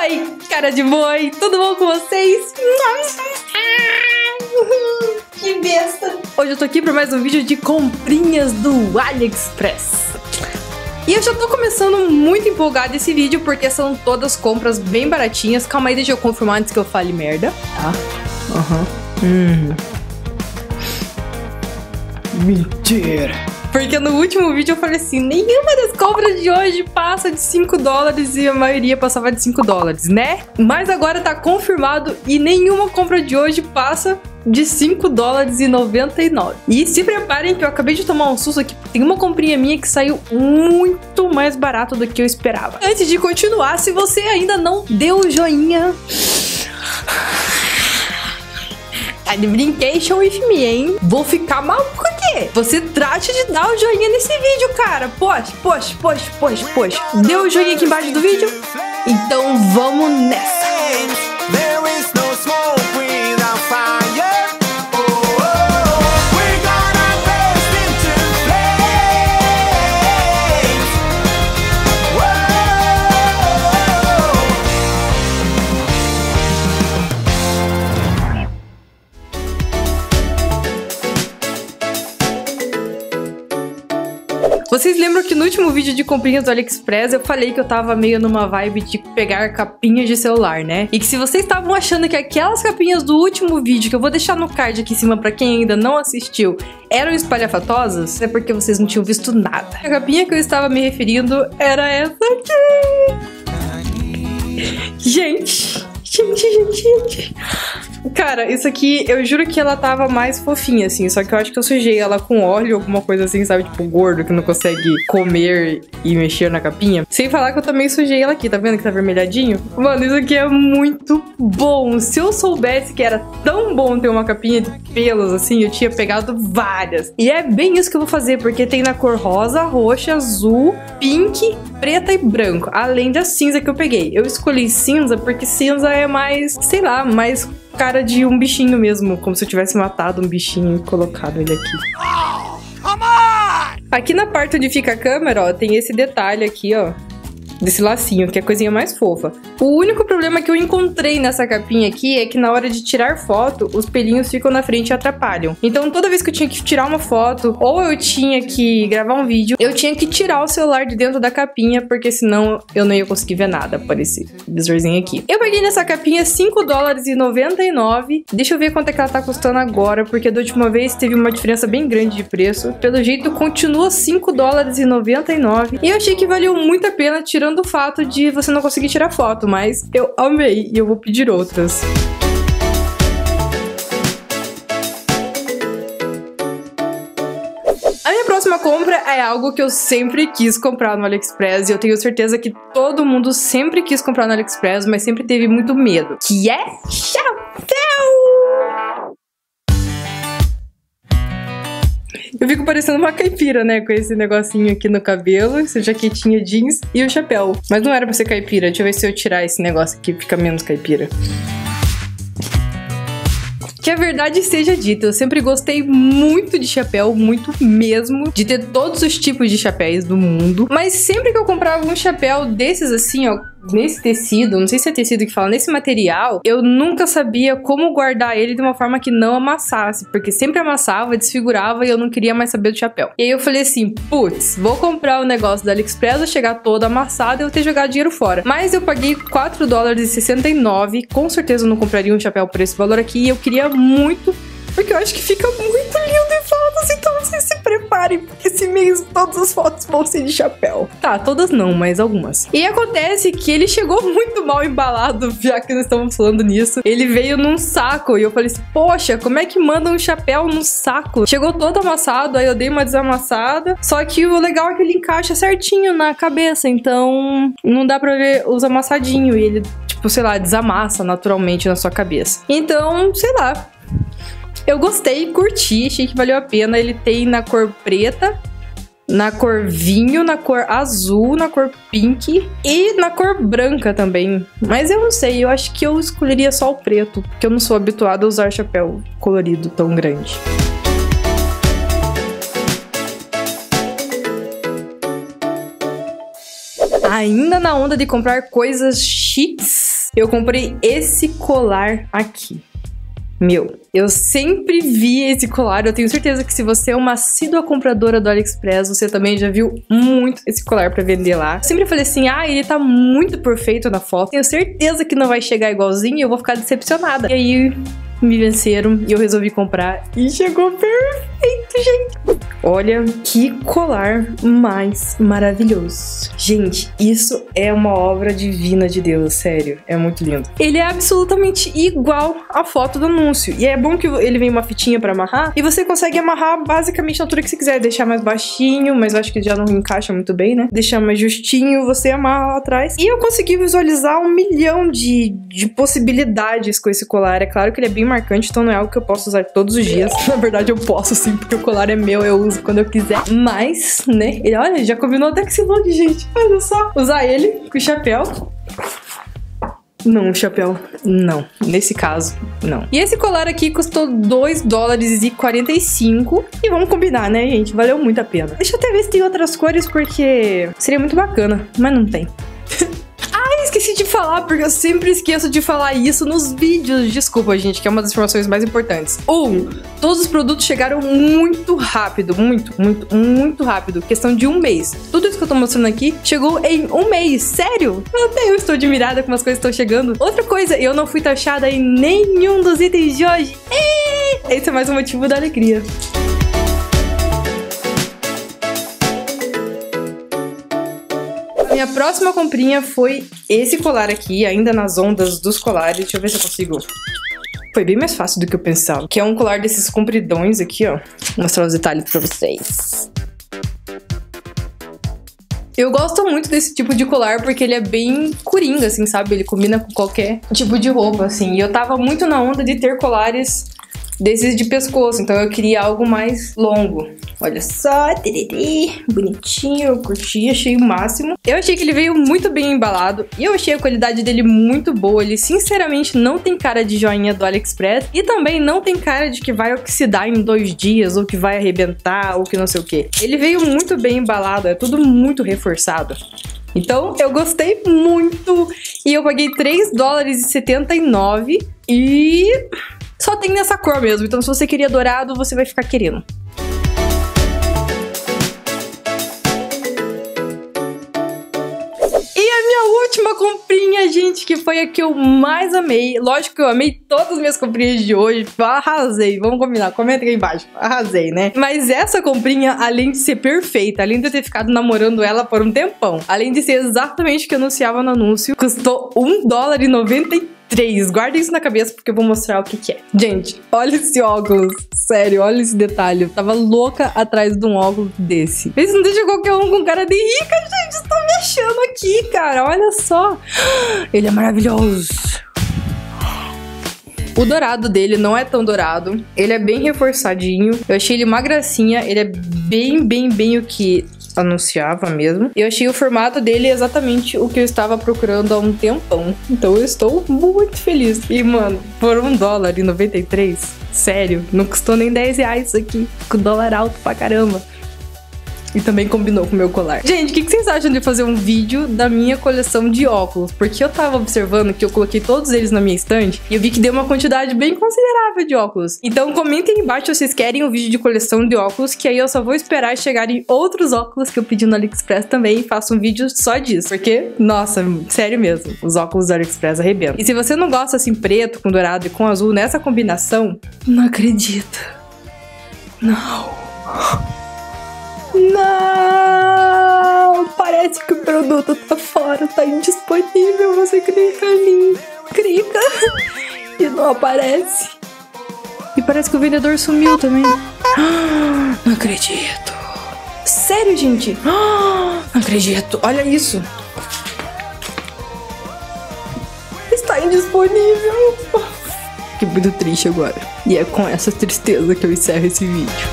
Oi, cara de boi, tudo bom com vocês? Que besta! Hoje eu tô aqui para mais um vídeo de comprinhas do AliExpress. E eu já tô começando muito empolgada esse vídeo porque são todas compras bem baratinhas. Calma aí, deixa eu confirmar antes que eu fale merda, tá? Aham. Uhum. Hum. Mentira! Porque no último vídeo eu falei assim, nenhuma das compras de hoje passa de 5 dólares e a maioria passava de 5 dólares, né? Mas agora tá confirmado e nenhuma compra de hoje passa de 5 dólares e 99. E se preparem que eu acabei de tomar um susto aqui, tem uma comprinha minha que saiu muito mais barato do que eu esperava. Antes de continuar, se você ainda não deu o joinha tá de brincation with me, hein? Vou ficar maluco Você trate de dar o joinha nesse vídeo, cara. Poxa, poxa, poxa, poxa, poxa. Deu o joinha aqui embaixo do vídeo? Então vamos nessa. Vocês lembram que no último vídeo de comprinhas do AliExpress eu falei que eu tava meio numa vibe de pegar capinhas de celular, né? E que se vocês estavam achando que aquelas capinhas do último vídeo, que eu vou deixar no card aqui em cima para quem ainda não assistiu, eram espalhafatosas, é porque vocês não tinham visto nada. A capinha que eu estava me referindo era essa aqui. Gente, gente, gente, gente. Cara, isso aqui, eu juro que ela tava mais fofinha, assim. Só que eu acho que eu sujei ela com óleo, alguma coisa assim, sabe? Tipo, gordo, que não consegue comer e mexer na capinha. Sem falar que eu também sujei ela aqui, tá vendo que tá vermelhadinho? Mano, isso aqui é muito bom. Se eu soubesse que era tão bom ter uma capinha de pelos, assim, eu tinha pegado várias. E é bem isso que eu vou fazer, porque tem na cor rosa, roxa, azul, pink, preta e branco. Além da cinza que eu peguei. Eu escolhi cinza porque cinza é mais, sei lá, mais cara de um bichinho mesmo, como se eu tivesse matado um bichinho e colocado ele aqui. Aqui na parte onde fica a câmera, ó, tem esse detalhe aqui, ó desse lacinho, que é a coisinha mais fofa. O único problema que eu encontrei nessa capinha aqui é que na hora de tirar foto, os pelinhos ficam na frente e atrapalham. Então toda vez que eu tinha que tirar uma foto ou eu tinha que gravar um vídeo, eu tinha que tirar o celular de dentro da capinha, porque senão eu não ia conseguir ver nada aparecer. Visorzinho aqui. Eu peguei nessa capinha 5 dólares e 99. Deixa eu ver quanto é que ela tá custando agora, porque da última vez teve uma diferença bem grande de preço. Pelo jeito, continua 5 dólares e 99. E eu achei que valeu muito a pena tirando o fato de você não conseguir tirar foto, mas eu amei e eu vou pedir outras. A minha próxima compra é algo que eu sempre quis comprar no AliExpress e eu tenho certeza que todo mundo sempre quis comprar no AliExpress, mas sempre teve muito medo, que é chapéu! Eu fico parecendo uma caipira, né? Com esse negocinho aqui no cabelo, essa jaquetinha jeans e o chapéu. Mas não era pra ser caipira. Deixa eu ver se eu tirar esse negócio aqui, fica menos caipira. Que a verdade seja dita, eu sempre gostei muito de chapéu, muito mesmo, de ter todos os tipos de chapéus do mundo. Mas sempre que eu comprava um chapéu desses assim, ó, nesse tecido, não sei se é tecido que fala, nesse material, eu nunca sabia como guardar ele de uma forma que não amassasse, porque sempre amassava, desfigurava e eu não queria mais saber do chapéu. E aí eu falei assim, putz, vou comprar o negócio da AliExpress, vou chegar todo amassado e eu ter jogado dinheiro fora. Mas eu paguei 4 dólares e 69, com certeza eu não compraria um chapéu por esse valor aqui e eu queria muito porque eu acho que fica muito lindo em fotos, então vocês se preparem, porque esse mês todas as fotos vão ser de chapéu. Tá, todas não, mas algumas. E acontece que ele chegou muito mal embalado, já que nós estamos falando nisso. Ele veio num saco e eu falei assim, poxa, como é que manda um chapéu num saco? Chegou todo amassado, aí eu dei uma desamassada. Só que o legal é que ele encaixa certinho na cabeça, então não dá pra ver os amassadinhos. E ele, tipo, sei lá, desamassa naturalmente na sua cabeça. Então, sei lá, eu gostei, curti, achei que valeu a pena. Ele tem na cor preta, na cor vinho, na cor azul, na cor pink e na cor branca também. Mas eu não sei, eu acho que eu escolheria só o preto, porque eu não sou habituada a usar chapéu colorido tão grande. Ainda na onda de comprar coisas chiques, eu comprei esse colar aqui. Meu, eu sempre vi esse colar. Eu tenho certeza que se você é uma assídua compradora do AliExpress, você também já viu muito esse colar para vender lá. Eu sempre falei assim: ah, ele tá muito perfeito na foto. Tenho certeza que não vai chegar igualzinho e eu vou ficar decepcionada. E aí, me venceram e eu resolvi comprar. E chegou perfeito, gente. Olha que colar mais maravilhoso. Gente, isso é uma obra divina de Deus, sério. É muito lindo. Ele é absolutamente igual à foto do anúncio. E é bom que ele vem uma fitinha para amarrar e você consegue amarrar basicamente na altura que você quiser. Deixar mais baixinho, mas acho que já não encaixa muito bem, né? Deixar mais justinho, você amarra lá atrás. E eu consegui visualizar um milhão de, de possibilidades com esse colar. É claro que ele é bem marcante, então não é algo que eu posso usar todos os dias. Na verdade, eu posso sim, porque o colar é meu, eu uso quando eu quiser. Mas, né, olha, já combinou até com esse look, gente. Olha só. Usar ele com o chapéu. Não, chapéu. Não. Nesse caso, não. E esse colar aqui custou 2 dólares e 45. E vamos combinar, né, gente? Valeu muito a pena. Deixa eu até ver se tem outras cores, porque seria muito bacana. Mas não tem. Esqueci de falar, porque eu sempre esqueço de falar isso nos vídeos. Desculpa, gente, que é uma das informações mais importantes. Um, todos os produtos chegaram muito rápido, muito, muito, muito rápido. Questão de um mês. Tudo isso que eu tô mostrando aqui chegou em um mês. Sério? Até eu estou admirada como as coisas estão chegando. Outra coisa, eu não fui taxada em nenhum dos itens de hoje. Esse é mais um motivo da alegria. Minha próxima comprinha foi esse colar aqui, ainda nas ondas dos colares. Deixa eu ver se eu consigo foi bem mais fácil do que eu pensava. Que é um colar desses compridões aqui, ó. Vou mostrar os detalhes pra vocês. Eu gosto muito desse tipo de colar porque ele é bem coringa, assim, sabe? Ele combina com qualquer tipo de roupa, assim. E eu tava muito na onda de ter colares desses de pescoço, então eu queria algo mais longo. Olha só, tiriri, bonitinho, eu curti, achei o máximo. Eu achei que ele veio muito bem embalado e eu achei a qualidade dele muito boa. Ele sinceramente não tem cara de joinha do AliExpress e também não tem cara de que vai oxidar em dois dias ou que vai arrebentar ou que não sei o que. Ele veio muito bem embalado, é tudo muito reforçado. Então eu gostei muito e eu paguei 3 dólares e 79 e só tem nessa cor mesmo. Então se você queria dourado, você vai ficar querendo. Última comprinha, gente, que foi a que eu mais amei. Lógico que eu amei todas as minhas comprinhas de hoje. Arrasei. Vamos combinar. Comenta aqui embaixo. Arrasei, né? Mas essa comprinha, além de ser perfeita, além de eu ter ficado namorando ela por um tempão, além de ser exatamente o que anunciava no anúncio, custou 1 dólar e 93 três. Guarda isso na cabeça porque eu vou mostrar o que, que é. Gente, olha esse óculos. Sério, olha esse detalhe. Eu tava louca atrás de um óculos desse. Esse não deixa qualquer um com cara de rica, gente. Estou me achando aqui, cara. Olha só. Ele é maravilhoso. O dourado dele não é tão dourado. Ele é bem reforçadinho. Eu achei ele uma gracinha. Ele é bem, bem, bem o que anunciava mesmo. Eu achei o formato dele exatamente o que eu estava procurando há um tempão. Então eu estou muito feliz. E, mano, por um dólar e 93, sério, não custou nem 10 reais isso aqui. Com dólar alto pra caramba. E também combinou com o meu colar. Gente, o que, que vocês acham de fazer um vídeo da minha coleção de óculos? Porque eu tava observando que eu coloquei todos eles na minha estante e eu vi que deu uma quantidade bem considerável de óculos. Então comentem embaixo se vocês querem um vídeo de coleção de óculos, que aí eu só vou esperar chegarem outros óculos que eu pedi no AliExpress também e faço um vídeo só disso. Porque, nossa, sério mesmo, os óculos do AliExpress arrebentam. E se você não gosta assim preto com dourado e com azul nessa combinação, não acredita. Não. Não! Parece que o produto tá fora, tá indisponível. Você clica ali, clica e não aparece. E parece que o vendedor sumiu também. Não acredito. Sério, gente? Não acredito. Olha isso. Está indisponível. Que muito triste agora. E é com essa tristeza que eu encerro esse vídeo.